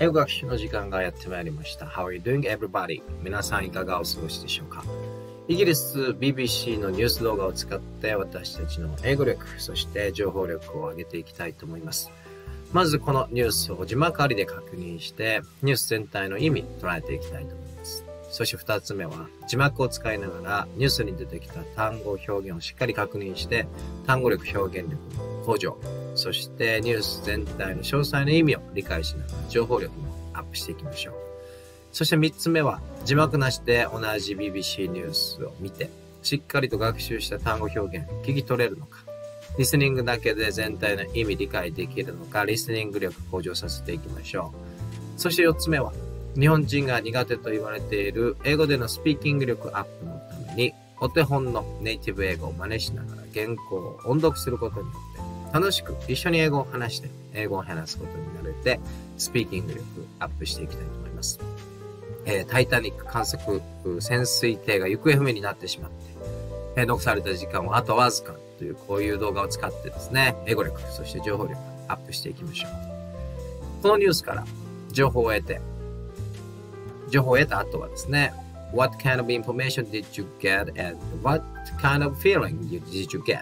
英語学習の時間がやってまいりました。How are you doing, everybody? 皆さんいかがお過ごしでしょうか？イギリス BBC のニュース動画を使って私たちの英語力、そして情報力を上げていきたいと思います。まずこのニュースを字幕ありで確認して、ニュース全体の意味捉えていきたいと思います。そして二つ目は、字幕を使いながらニュースに出てきた単語表現をしっかり確認して、単語力表現力の向上、そしてニュース全体の詳細な意味を理解しながら情報力もアップしていきましょう。そして三つ目は、字幕なしで同じ BBC ニュースを見て、しっかりと学習した単語表現、聞き取れるのか、リスニングだけで全体の意味理解できるのか、リスニング力向上させていきましょう。そして4つ目は、日本人が苦手と言われている英語でのスピーキング力アップのために、お手本のネイティブ英語を真似しながら原稿を音読することによ、楽しく一緒に英語を話して、英語を話すことになれて、スピーキング力アップしていきたいと思います。えー、タイタニック観測潜水艇が行方不明になってしまって、えー、残された時間はあとわずかというこういう動画を使ってですね、英語力、そして情報力アップしていきましょう。このニュースから情報を得て、情報を得た後はですね、What kind of information did you get and what kind of feeling did you get? という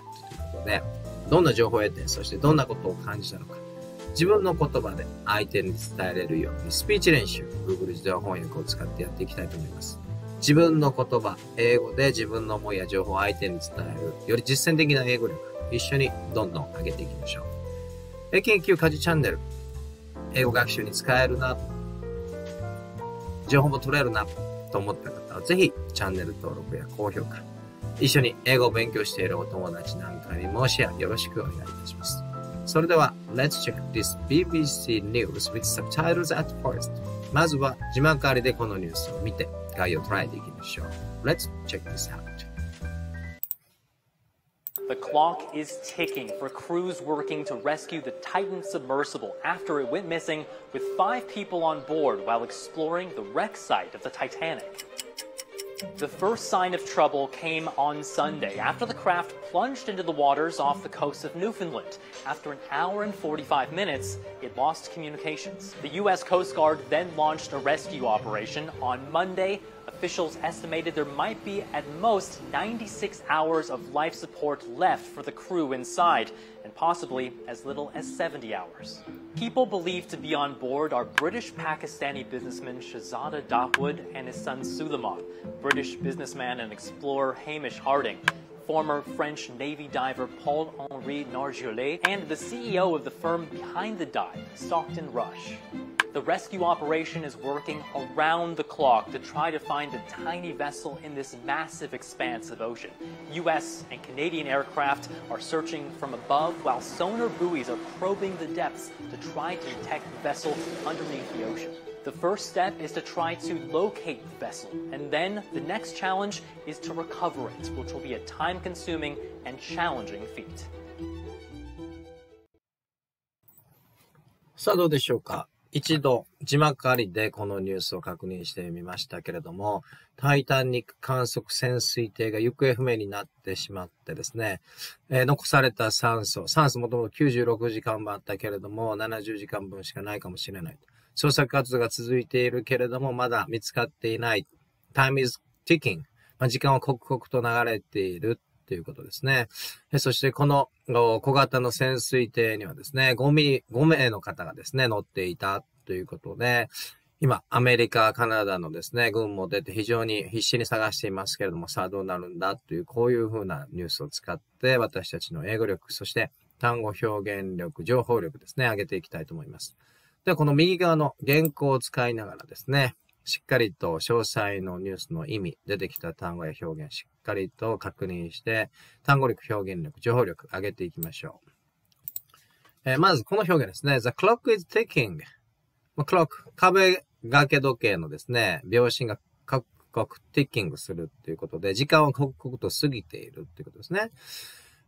ことで、どんな情報を得て、そしてどんなことを感じたのか。自分の言葉で相手に伝えれるようにスピーチ練習、Google 自動翻訳を使ってやっていきたいと思います。自分の言葉、英語で自分の思いや情報を相手に伝える、より実践的な英語力、一緒にどんどん上げていきましょう。研究家事チャンネル、英語学習に使えるな、情報も取れるな、と思った方は、ぜひチャンネル登録や高評価、一緒に英語を勉強しているお友達なんかにもシェアよろしくお願いいたします。それでは、Let's check this BBC news with subtitles at first. まずは字幕ありでこのニュースを見て、概要を捉えていきましょう。Let's check this out. The clock is ticking for crews working to rescue the Titan submersible after it went missing with five people on board while exploring the wreck site of the Titanic. The first sign of trouble came on Sunday after the craft plunged into the waters off the coast of Newfoundland. After an hour and 45 minutes, it lost communications. The U.S. Coast Guard then launched a rescue operation on Monday. Officials estimated there might be at most 96 hours of life support left for the crew inside, and possibly as little as 70 hours. People believed to be on board are British Pakistani businessman Shahzada Dawood and his son Suleiman, British businessman and explorer Hamish Harding, former French Navy diver Paul Henri Nargeolet, and the CEO of the firm behind the dive, Stockton Rush. The rescue operation is working around the clock to try to find a tiny vessel in this massive expanse of ocean. U.S. and Canadian aircraft are searching from above while sonar buoys are probing the depths to try to detect the vessel underneath the ocean. The first step is to try to locate the vessel, and then the next challenge is to recover it, which will be a time consuming and challenging feat. さあどうでしょうか一度字幕ありでこのニュースを確認してみましたけれども、タイタニック観測潜水艇が行方不明になってしまってですね、えー、残された酸素、酸素もともと96時間分あったけれども、70時間分しかないかもしれないと。捜索活動が続いているけれども、まだ見つかっていない。time is ticking. まあ、時間は刻々と流れているということですね。そしてこの小型の潜水艇にはですね、5, ミ5名の方がですね、乗っていたということで、今、アメリカ、カナダのですね、軍も出て非常に必死に探していますけれども、さあどうなるんだという、こういうふうなニュースを使って、私たちの英語力、そして単語表現力、情報力ですね、上げていきたいと思います。では、この右側の原稿を使いながらですね、しっかりと詳細のニュースの意味、出てきた単語や表現、しっかりと確認して、単語力、表現力、情報力、上げていきましょう。えー、まず、この表現ですね。The clock is ticking. clock、壁掛け時計のですね、秒針が刻々ティッキングするっていうことで、時間は刻々と過ぎているっていうことですね。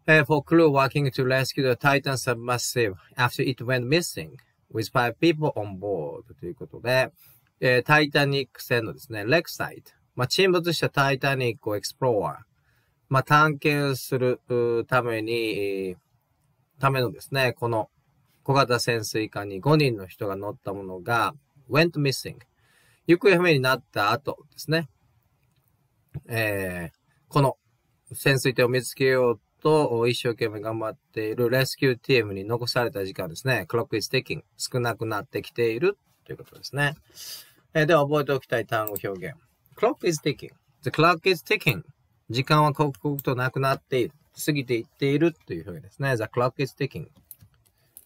Uh, for crew working to rescue the Titan submersive after it went missing with five people on board ということで、えー、タイタニック船のですね、レクサイト。まあ、沈没したタイタニックをエクスプローラー。まあ、探検するために、ためのですね、この小型潜水艦に5人の人が乗ったものが、went missing. 行方不明になった後ですね。えー、この潜水艇を見つけようと一生懸命頑張っているレスキューチームに残された時間ですね。clock is ticking 少なくなってきているということですね。えー、では覚えておきたい単語表現。clock is ticking. The clock is ticking. 時間は刻々となくなっている。過ぎていっているという表現ですね。The clock is ticking.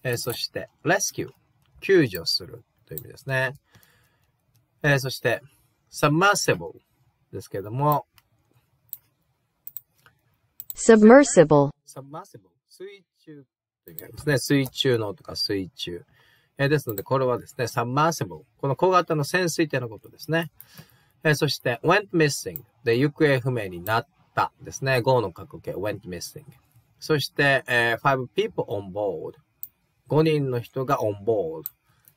えー、そして、rescue。救助するという意味ですね。えー、そして、submersible ですけども、submersible, submersible 水中という意味ですね。水中のとか水中。えー、ですので、これはですね、submersible。この小型の潜水艇のことですね。えー、そして、went missing で行方不明になったですね。go の過去形 went missing。そして、えー、five people on board。5人の人が on board。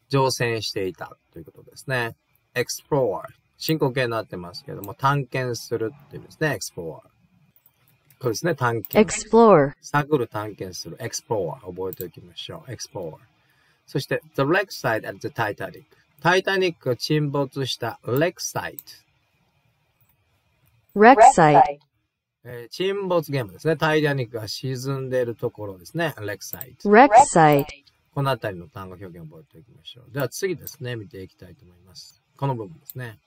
乗船していたということですね。explore。進行形になってますけども、探検するっていう意味ですね。explore。これですね、探検。explore, 探る探検する。explore。覚えておきましょう。explore。そして、the wreck site at the Titanic。タイタニックが沈没した wreck site。wreck site, えー沈没現場ですね。タイタニックが沈んでいるところですね。wreck site。wreck site, このあたりの単語表現を覚えておきましょう。では次ですね、見ていきたいと思います。この部分ですね。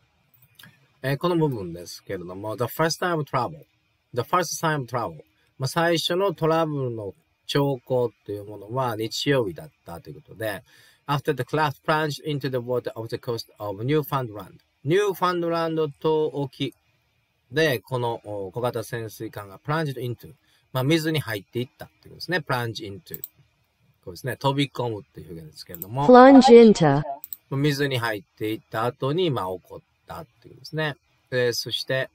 えーこの部分ですけれども、the first time travel, the first time travel, まあ、最初のトラブルの兆候というものは日曜日だったということで、after the craft plunged into the water of the coast of Newfoundland, ニューファンドランド島沖で、このお小型潜水艦が plunged into、まあ、水に入っていったということですね。plunge into。こうですね。飛び込むっていう表現ですけれども、plunge into, 水に入っていった後に、まあ、起こったっていうことですね。えーそして、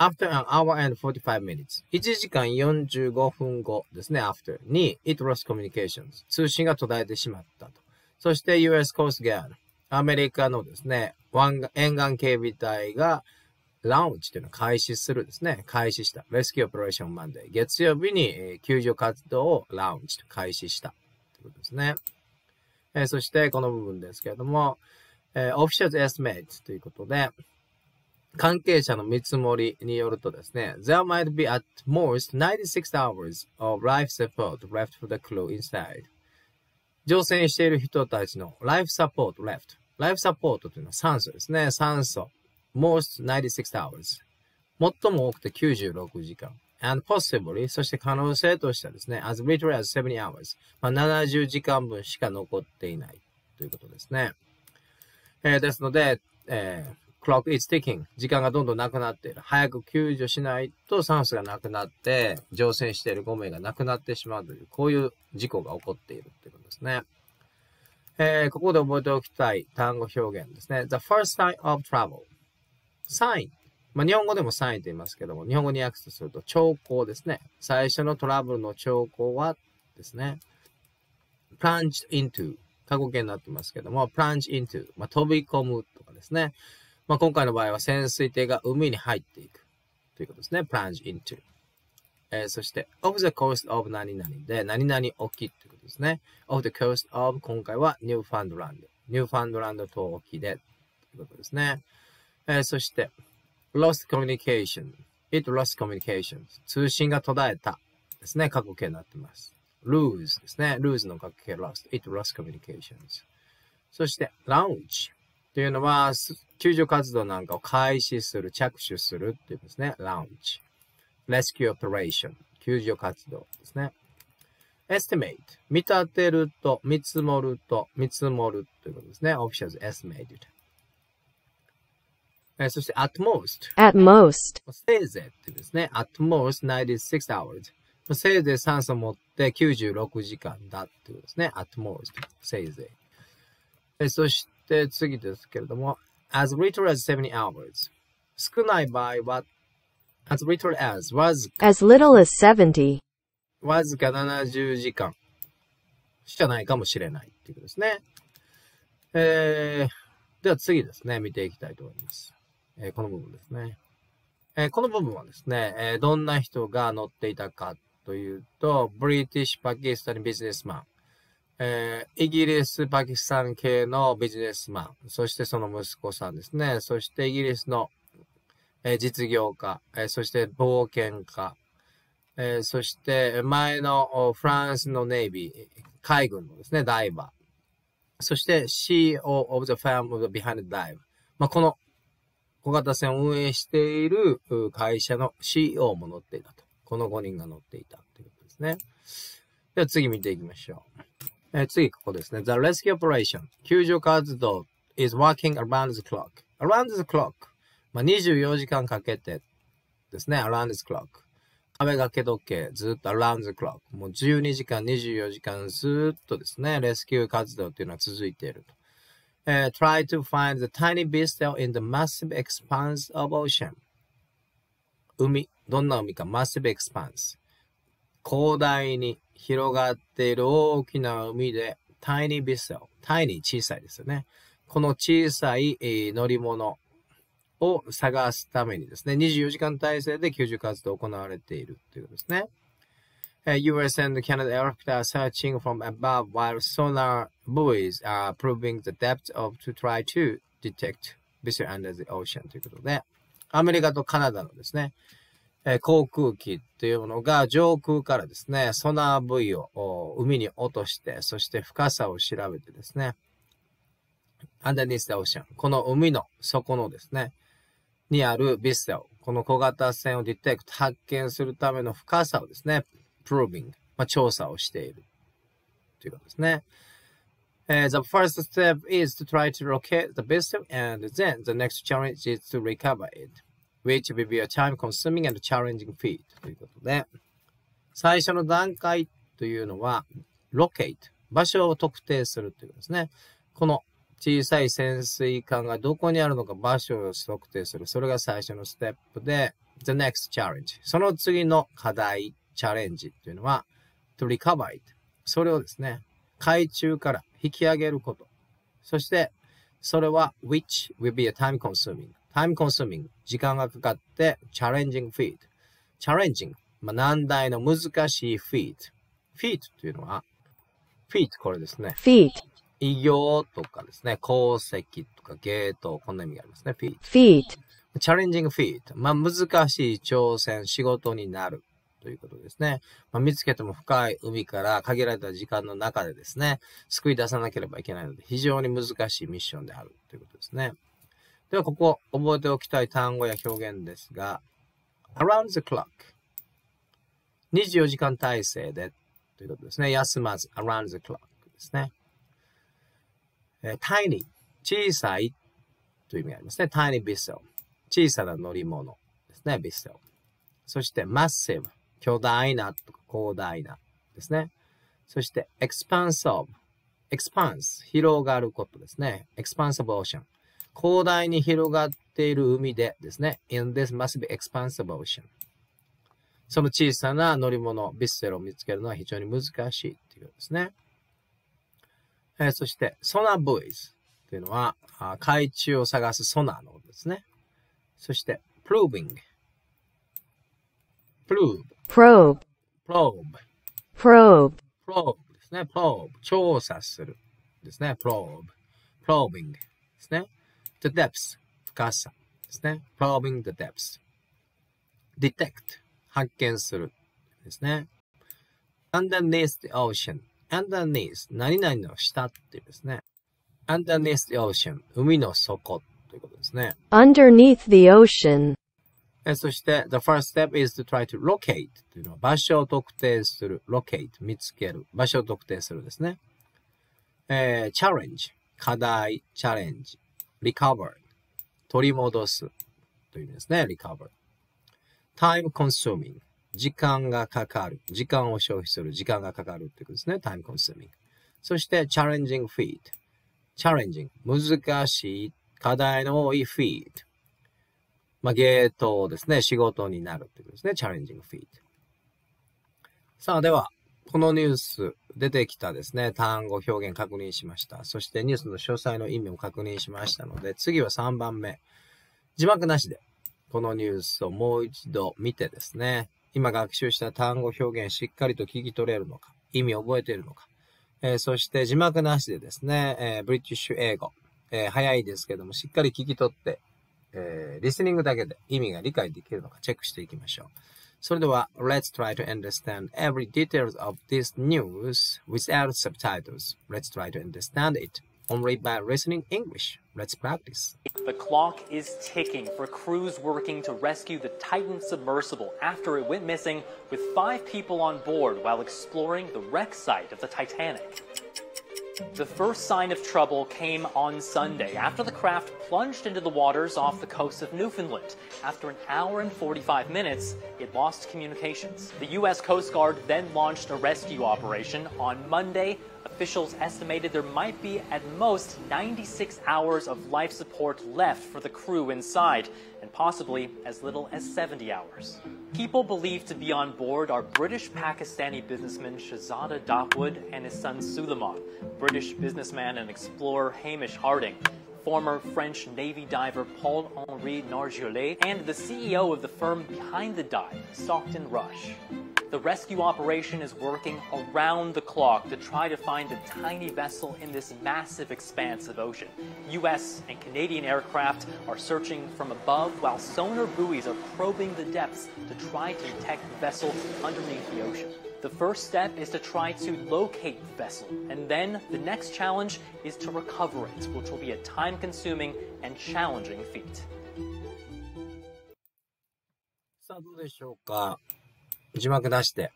after an hour and 45 minutes。1時間45分後ですね、after に it lost communications。通信が途絶えてしまったと。そして US Coast Guard。アメリカのですね、湾沿岸警備隊が launch というのを開始するですね。開始した。 rescue operation Monday。月曜日に、救助活動を launch と開始した。ということですね。えーそして、この部分ですけれども、えー、officials estimate ということで、関係者の見積もりによるとですね、there might be at most 96 hours of life support left for the crew inside. 乗船している人たちの life support left. life support というのは酸素ですね。酸素。most 96 hours. 最も多くて96時間。and possibly そして可能性としてはですね、as little as 70 hours。まあ、70時間分しか残っていないということですね。えーですので、えー clock is ticking. 時間がどんどんなくなっている。早く救助しないと酸素がなくなって、乗船している5名が亡くなってしまうという、こういう事故が起こっているということですね。えーここで覚えておきたい単語表現ですね。the first sign of trouble. sign. まあ、日本語でもサインと言いますけども、日本語に訳すると兆候ですね。最初のトラブルの兆候はですね。plunged into 過去形になってますけども、plunge into まあ、飛び込むとかですね。まあ、今回の場合は潜水艇が海に入っていくということですね。plunge into。えーそして、off the coast of 何々で、何々沖ということですね。off the coast of 今回はニューファンドランド。ニューファンドランド島沖でということですね。えーそして、lost communication。it lost communication。通信が途絶えたですね。過去形になってます。lose ですね。lose の過去形 lost。it lost communications。そして、 launch というのは、す救助活動なんかを開始する、着手するっていうんですね。 launch。rescue operation。救助活動ですね。estimate。見立てると、見積もると、見積もるということですね。officials estimated。えーそして、at most。at most, せいぜいってですね。at most 96 hours。せいぜい酸素持って96時間だっていうことですね。at most せいぜい。えそして次ですけれども、as little as 70 hours。少ない場合は、as little as わずか、as little as 70, わずか70時間しかないかもしれないっていうことですね。えー、では次ですね、見ていきたいと思います。えーこの部分ですね。えーこの部分はですね、えーどんな人が乗っていたかというと、ブリティッシュ・パキスタン・ビジネスマン、えー、イギリス、パキスタン系のビジネスマン、そしてその息子さんですね。そしてイギリスの、えー、実業家、えー、そして冒険家、え、そして前のフランスのネイビー、海軍のですね、ダイバー。そして CEO of the firm of behind the dive。まあ、この小型船を運営している会社の CEO も乗っていたと。この5人が乗っていたということですね。では次見ていきましょう。えー、次ここですね。The rescue operation 救助活動 is working around the clock. around the clock まあ、24時間かけてですね。around the clock 壁掛け時計、ずっと around the clock。もう12時間、24時間ずっとですね、レスキュー活動っていうのは続いていると。Uh, try to find the tiny beast in the massive expanse of ocean. 海、どんな海か massive expanse。広大に広がっている大きな海で tiny beastie。tiny 小さいですよね。この小さい、乗り物を探すためにですね、24時間体制で救助活動を行われているということですね。Uh, US and Canada aircraft are searching from above while sonar buoys are proving the depth of to try to detect vessel under the ocean ということで、アメリカとカナダのですね、え、航空機というものが上空からですね、ソナーブイを海に落として、そして深さを調べてですね、underneath the ocean この海の底のですね、にあるビッセを、この小型船をディテクト、発見するための深さをですね、proving、まあ、調査をしている。ということですね。Uh, the first step is to try to locate the vessel and then the next challenge is to recover it, which will be a time consuming and challenging feat ということで、最初の段階というのは、locate、場所を特定するということですね。この小さい潜水艦がどこにあるのか場所を測定する。それが最初のステップで、the next challenge。その次の課題、チャレンジというのは、to recover it。それをですね、海中から引き上げること。そして、それは which will be a time consuming。Time consuming。時間がかかって challenging feat。challenging。まあ、難題の難しい feat。feat というのは、feat これですね。feet, 異業とかですね、功績とかゲート、こんな意味がありますね。feat。feet, チャレンジングフィート。まあ、難しい挑戦、仕事になるということですね。まあ、見つけても深い海から限られた時間の中でですね、救い出さなければいけないので、非常に難しいミッションであるということですね。では、ここ、覚えておきたい単語や表現ですが、around the clock。24時間体制でということですね。休まず、around the clock ですね。えー tiny。小さいという意味がありますね。tiny vessel。小さな乗り物ですね。vessel。そして massive。巨大なとか広大なですね。そして expanse of。expanse。広がることですね。expanse of ocean。広大に広がっている海でですね。in this massive expanse of ocean。その小さな乗り物、ビッセルを見つけるのは非常に難しいということですね。えーそして、ソナーブイズというのは、あ海中を探すソナーのことですね。そして、proving。prove。probe, probe。probe, probe ですね。probe。調査する。ですね。probe。probing ですね。The depths。深さですね。probing the depths。detect。発見する。ですね。underneath the ocean。underneath。何々の下っていうですね。underneath the ocean。海の底ということですね。underneath the ocean, えそして、the first step is to try to locate というのは場所を特定する。locate 見つける。場所を特定するですね。えー、challenge 課題、チャレンジ。Recover 取り戻すという意味ですね。recover time consuming 時間がかかる。時間を消費する。時間がかかるということですね。time consuming そして、challenging feat challenging 難しい課題の多い feat まあ、ゲートですね、仕事になるということですね。チャレンジングフィート。さあ、では、このニュース、出てきたですね、単語、表現確認しました。そしてニュースの詳細の意味も確認しましたので、次は3番目。字幕なしで、このニュースをもう一度見てですね、今学習した単語、表現しっかりと聞き取れるのか、意味を覚えているのか、えーそして字幕なしでですね、えーブリティッシュ英語、えー早いですけども、しっかり聞き取って、えリスニングだけで意味が理解できるのかチェックしていきましょう。So let's try to understand every detail of this news without subtitles. Let's try to understand it only by listening English. Let's practice. The clock is ticking for crews working to rescue the Titan submersible after it went missing with five people on board while exploring the wreck site of the Titanic. The first sign of trouble came on Sunday after the craft plunged into the waters off the coast of Newfoundland. After an hour and 45 minutes, it lost communications. The U.S. Coast Guard then launched a rescue operation. On Monday, officials estimated there might be at most 96 hours of life support left for the crew inside, and possibly as little as 70 hours. People believed to be on board are British Pakistani businessman Shahzada Dawood and his son Suleiman, British businessman and explorer Hamish Harding, former French Navy diver Paul Henri Nargeolet, and the CEO of the firm behind the dive, Stockton Rush. The rescue operation is working around the clock to try to find a tiny vessel in this massive expanse of ocean. U.S. and Canadian aircraft are searching from above while sonar buoys are probing the depths to try to detect the vessel underneath the ocean. The first step is to try to locate the vessel, and then the next challenge is to recover it, which will be a time consuming and challenging feat. さあ、どうでしょうか。 字幕出して、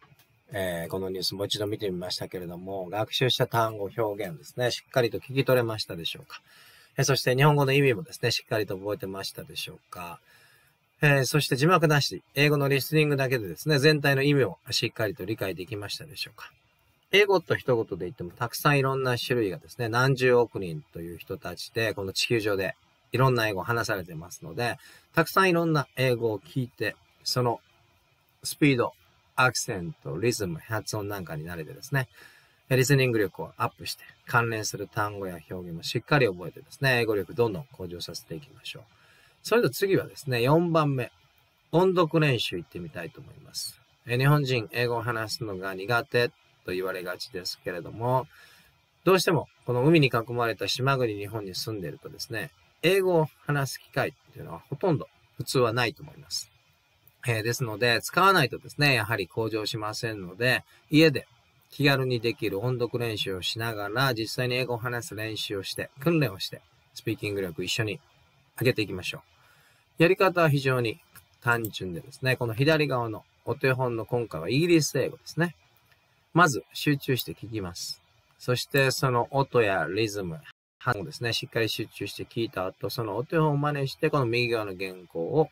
えーこのニュースもう一度見てみましたけれども、学習した単語、表現ですね、しっかりと聞き取れましたでしょうか。えーそして日本語の意味もですね、しっかりと覚えてましたでしょうか。えーそして字幕なし、英語のリスニングだけでですね、全体の意味をしっかりと理解できましたでしょうか。英語と一言で言ってもたくさんいろんな種類がですね、何十億人という人たちで、この地球上でいろんな英語を話されてますので、たくさんいろんな英語を聞いて、そのスピード、アクセント、リズム、発音なんかに慣れてですね、リスニング力をアップして、関連する単語や表現もしっかり覚えてですね、英語力どんどん向上させていきましょう。それでは次はですね、4番目、音読練習行ってみたいと思います。日本人、英語を話すのが苦手と言われがちですけれども、どうしてもこの海に囲まれた島国日本に住んでいるとですね、英語を話す機会っていうのはほとんど普通はないと思います。えーですので、使わないとですね、やはり向上しませんので、家で気軽にできる音読練習をしながら、実際に英語を話す練習をして、訓練をして、スピーキング力一緒に上げていきましょう。やり方は非常に単純でですね、この左側のお手本の今回はイギリス英語ですね。まず集中して聞きます。そしてその音やリズム、反応ですね、しっかり集中して聞いた後、そのお手本を真似して、この右側の原稿を、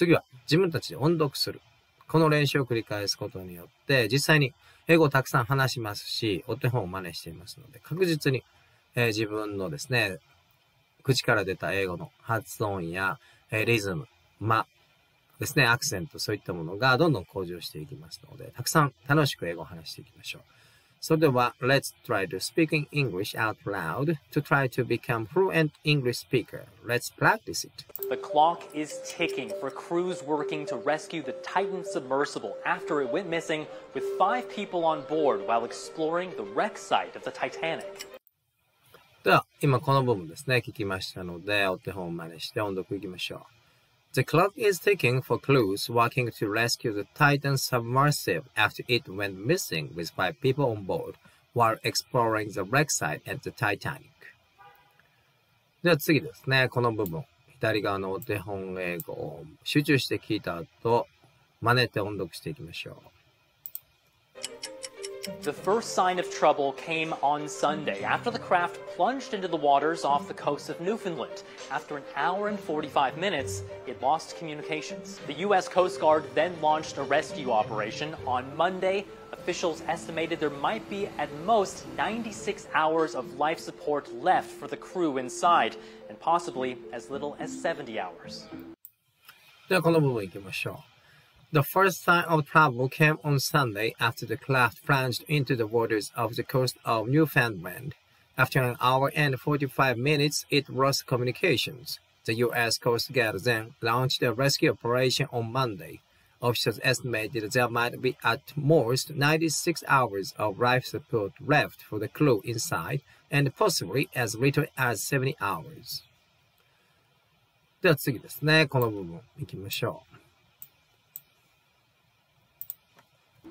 次は自分たちで音読する。この練習を繰り返すことによって、実際に英語をたくさん話しますし、お手本を真似していますので、確実に、えー自分のですね、口から出た英語の発音や、えーリズム、間ですね、アクセント、そういったものがどんどん向上していきますので、たくさん楽しく英語を話していきましょう。それでは、Let's try to speak in English out loud to try to become fluent English speaker. Let's practice it. The clock is ticking for crews working to rescue the Titan submersible after it went missing with five people on board while exploring the wreck site of the Titanic. では、今この部分ですね、聞きましたので、お手本を真似して音読いきましょう。 The clock is ticking for crews working to rescue the Titan submersible after it went missing with five people on board while exploring the wreck site at the Titanic. では次ですね、この部分、左側のお手本英語を集中して聞いた後、真似て音読していきましょう。 The first sign of trouble came on Sunday after the craft plunged into the waters off the coast of Newfoundland. After an hour and 45 minutes, it lost communications. The U.S. Coast Guard then launched a rescue operation. On Monday, officials estimated there might be at most 96 hours of life support left for the crew inside, and possibly as little as 70 hours. ではこの部分行きましょう。 The first sign of trouble came on Sunday after the craft plunged into the waters of the coast of Newfoundland. After an hour and 45 minutes, it lost communications. The U.S. Coast Guard then launched a rescue operation on Monday. Officials estimated there might be at most 96 hours of life support left for the crew inside, and possibly as little as 70 hours. では次ですね。この部分行きましょう。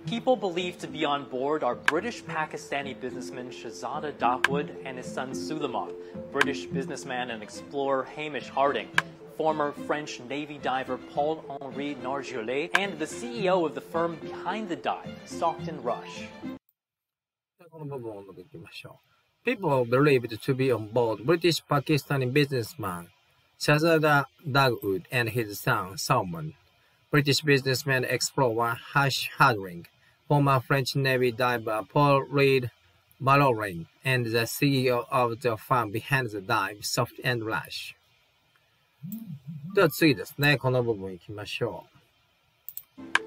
People believed to be on board are British Pakistani businessman Shazada Dawood and his son Suleiman, British businessman and explorer Hamish Harding, former French Navy diver Paul-Henri Narjolet, and the CEO of the firm behind the dive, Stockton Rush. People believed to be on board British Pakistani businessman Shazada Dawood and his son Salman British businessman explorer Hash Harding, former French Navy diver Paul Reed Mallorin, and the CEO of the firm behind the dive, Soft and Rush. では次ですね。この部分行きましょう。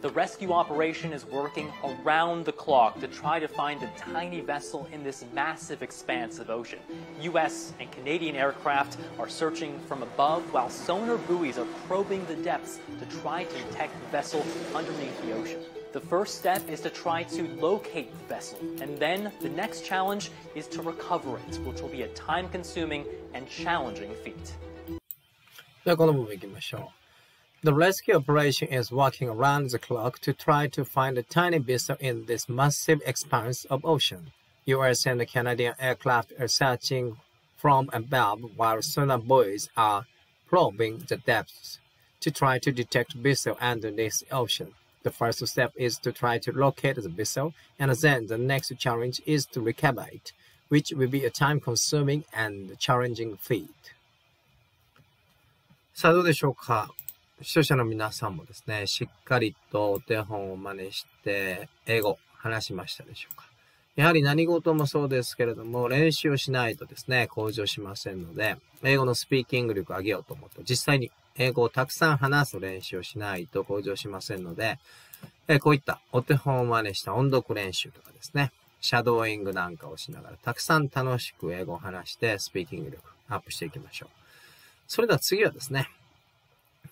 The rescue operation is working around the clock to try to find a tiny vessel in this massive expanse of ocean. US and Canadian aircraft are searching from above while sonar buoys are probing the depths to try to detect the vessel underneath the ocean. The first step is to try to locate the vessel, and then the next challenge is to recover it, which will be a time consuming and challenging feat. ではこの部分行きましょう。 The rescue operation is working around the clock to try to find a tiny vessel in this massive expanse of ocean. US and Canadian aircraft are searching from above while sonar buoys are probing the depths to try to detect vessel underneath the ocean. The first step is to try to locate the vessel, and then the next challenge is to recover it, which will be a time-consuming and challenging feat. さあどうでしょうか 視聴者の皆さんもですね、しっかりとお手本を真似して英語話しましたでしょうかやはり何事もそうですけれども、練習をしないとですね、向上しませんので、英語のスピーキング力を上げようと思うと、実際に英語をたくさん話す練習をしないと向上しませんので、えこういったお手本を真似した音読練習とかですね、シャドーイングなんかをしながら、たくさん楽しく英語を話して、スピーキング力アップしていきましょう。それでは次はですね、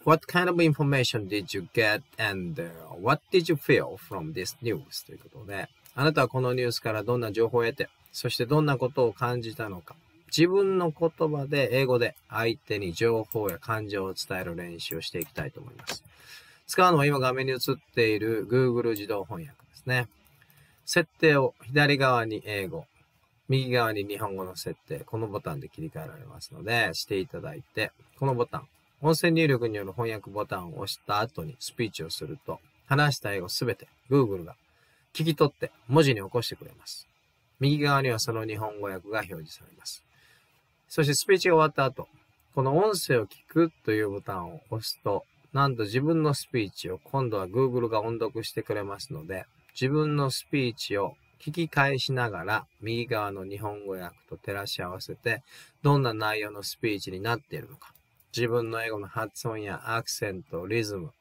What kind of information did you get and、what did you feel from this news? ということで、あなたはこのニュースからどんな情報を得て、そしてどんなことを感じたのか、自分の言葉で英語で相手に情報や感情を伝える練習をしていきたいと思います。使うのは今画面に映っている Google 自動翻訳ですね。設定を左側に英語、右側に日本語の設定、このボタンで切り替えられますので、していただいて、このボタン、音声入力による翻訳ボタンを押した後にスピーチをすると、話した英語すべて Google が聞き取って文字に起こしてくれます。右側にはその日本語訳が表示されます。そしてスピーチが終わった後、この音声を聞くというボタンを押すと、なんと自分のスピーチを今度は Google が音読してくれますので、自分のスピーチを聞き返しながら、右側の日本語訳と照らし合わせて、どんな内容のスピーチになっているのか、自分の英語の発音やアクセント、リズム、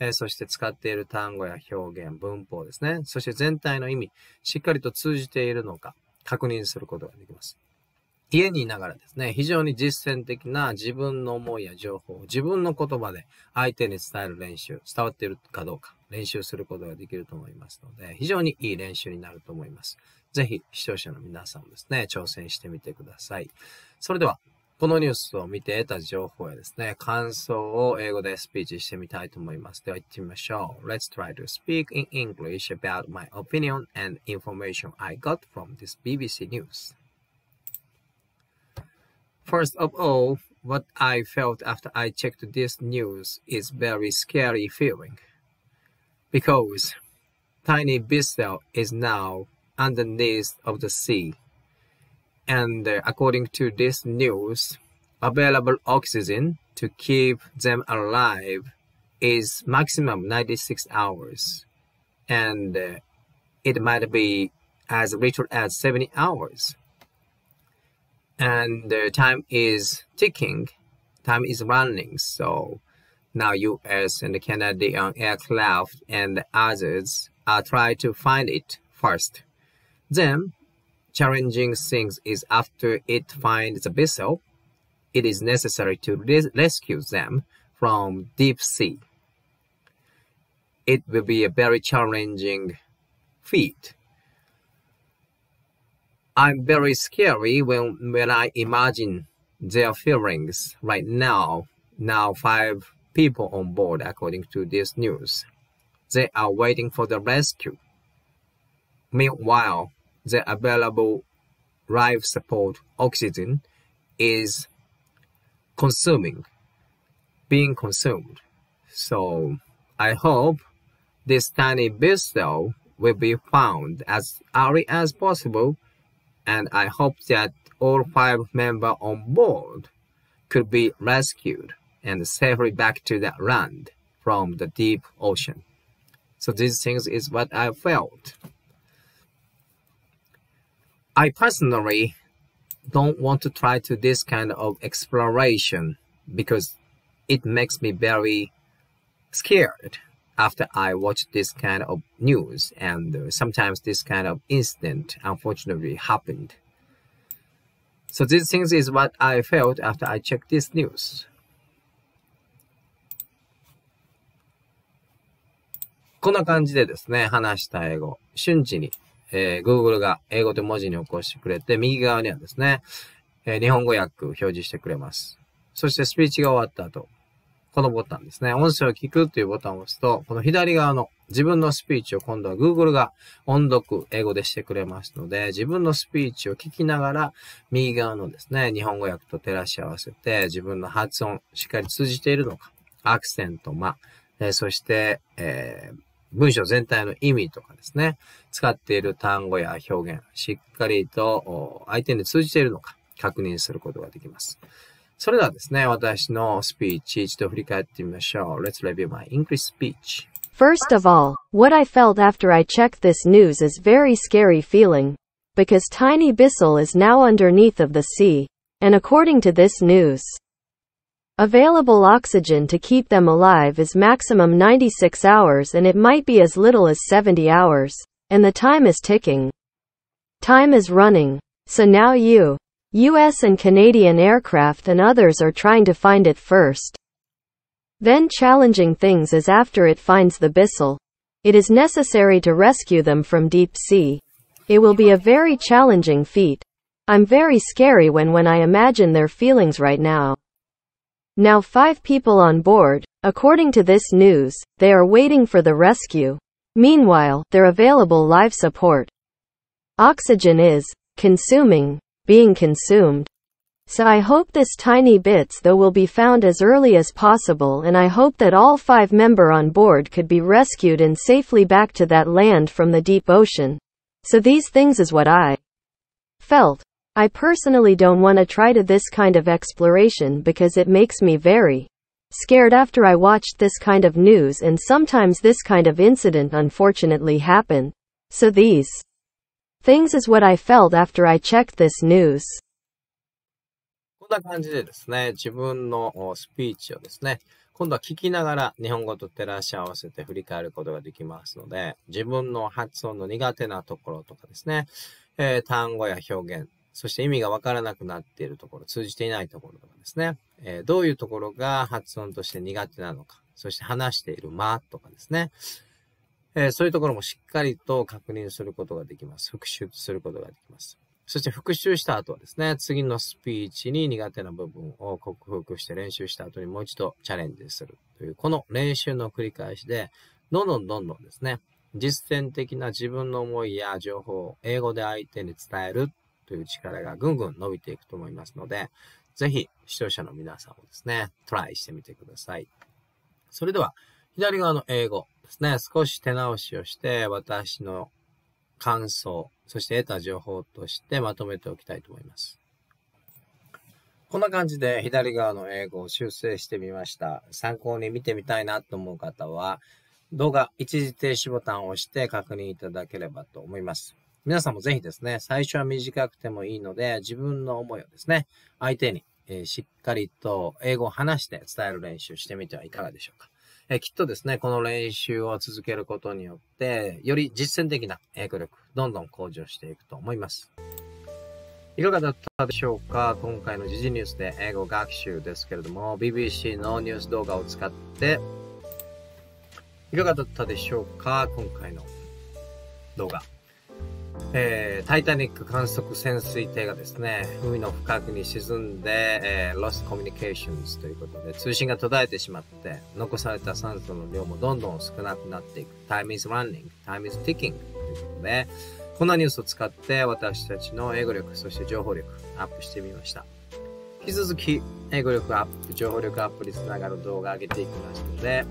えーそして使っている単語や表現、文法ですね。そして全体の意味、しっかりと通じているのか、確認することができます。家にいながらですね、非常に実践的な自分の思いや情報を自分の言葉で相手に伝える練習、伝わっているかどうか、練習することができると思いますので、非常にいい練習になると思います。ぜひ視聴者の皆さんもですね、挑戦してみてください。それでは、このニュースを見て得た情報やですね、感想を英語でスピーチしてみたいと思います。では行ってみましょう。Let's try to speak in English about my opinion and information I got from this BBC news. First of all, what I felt after I checked this news is very scary feeling. Because tiny Bissell is now underneath of the sea. and uh, according to this news, available oxygen to keep them alive is maximum 96 hours. And uh, it might be as little as 70 hours and the time is ticking, time is running. So now U.S. and Canadian aircraft and others are trying to find it first. Then, challenging things is after it finds the vessel, it is necessary to res- rescue them from deep sea. it will be a very challenging feat. I'm very scary when, when I imagine their feelings right now. Now five people on board according to this news. They are waiting for the rescue. Meanwhile, the available life support oxygen is consuming, being consumed. So I hope this tiny vessel will be found as early as possible, and I hope that all five members on board could be rescued and safely back to the land from the deep ocean. So these things is what I felt. I personally don't want to try to this kind of exploration because it makes me very scared after I watch this kind of news and uh, sometimes this kind of incident unfortunately happened. So these things is what I felt after I checked this news. こんな感じでですね、話した英語、瞬時に、 えー、Google が英語と文字に起こしてくれて、右側にはですね、えー、日本語訳を表示してくれます。そしてスピーチが終わった後、このボタンですね。音声を聞くというボタンを押すと、この左側の自分のスピーチを今度は Google が音読英語でしてくれますので、自分のスピーチを聞きながら、右側のですね、日本語訳と照らし合わせて、自分の発音、しっかり通じているのか、アクセント、ま、えー、そして、えー、文章全体の意味とかですね、使っている単語や表現、しっかりと相手に通じているのか確認することができます。それではですね、私のスピーチ一度振り返ってみましょう。Let's review my English speech. First of all, what I felt after I checked this news is very scary feeling. Because Tiny Bissell is now underneath of the sea. And according to this news, available oxygen to keep them alive is maximum 96 hours and it might be as little as 70 hours. And the time is ticking. Time is running. So now you, US and Canadian aircraft and others are trying to find it first. Then challenging things is after it finds the Bissell. It is necessary to rescue them from deep sea. It will be a very challenging feat. I'm very scary when when I imagine their feelings right now. Now five people on board, according to this news, they are waiting for the rescue. Meanwhile, their available life support. Oxygen is consuming being consumed. So I hope this tiny bits though will be found as early as possible and I hope that all five member on board could be rescued and safely back to that land from the deep ocean. So these things is what I felt. I personally don't want to try to this kind of exploration because it makes me very scared after I watched this kind of news and sometimes this kind of incident unfortunately happen. So these things is what I felt after I checked this news. こんな感じでですね、自分のスピーチをですね、今度は聞きながら日本語と照らし合わせて振り返ることができますので、自分の発音の苦手なところとかですね、えー、単語や表現、 そして意味がわからなくなっているところ、通じていないところとかですね、えー、どういうところが発音として苦手なのか、そして話している間とかですね、えー、そういうところもしっかりと確認することができます。復習することができます。そして復習した後はですね、次のスピーチに苦手な部分を克服して練習した後にもう一度チャレンジするという、この練習の繰り返しで、どんどんどんどんですね、実践的な自分の思いや情報を英語で相手に伝えるという力がぐんぐん伸びていくと思いますので、ぜひ視聴者の皆さんもですね、トライしてみてください。それでは、左側の英語ですね、少し手直しをして、私の感想、そして得た情報としてまとめておきたいと思います。こんな感じで左側の英語を修正してみました。参考に見てみたいなと思う方は、動画一時停止ボタンを押して確認いただければと思います。皆さんもぜひですね、最初は短くてもいいので、自分の思いをですね、相手に、えー、しっかりと英語を話して伝える練習してみてはいかがでしょうか。えきっとですね、この練習を続けることによって、より実践的な英語力、どんどん向上していくと思います。いかがだったでしょうか？今回の時事ニュースで英語学習ですけれども、BBC のニュース動画を使って、いかがだったでしょうか？今回の動画。えー、タイタニック観測潜水艇がですね、海の深くに沈んで、えー、Lost Communications ということで、通信が途絶えてしまって、残された酸素の量もどんどん少なくなっていく。Time is running, time is ticking ということで、こんなニュースを使って私たちの英語力、そして情報力アップしてみました。引き続き、英語力アップ、情報力アップにつながる動画を上げていきますので、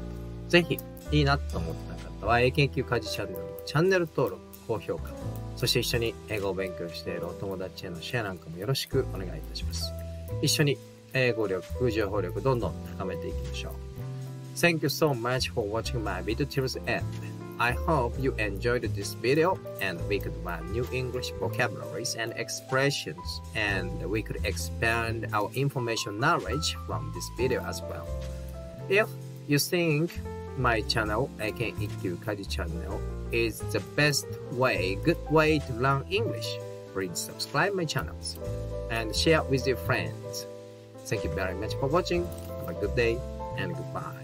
ぜひ、いいなと思った方は、英研究家事チャンネルのチャンネル登録、高評価、そして一緒に英語を勉強しているお友達へのシェアなんかもよろしくお願いいたします。一緒に英語力、情報力どんどん高めていきましょう。Thank you so much for watching my video till the end. I hope you enjoyed this video and we could learn new English vocabularies and expressions and we could expand our information knowledge from this video as well. If you think my channel, AK Kaji channel, is the best way, good way to learn English, please subscribe my channels and share with your friends. Thank you very much for watching. Have a good day and goodbye.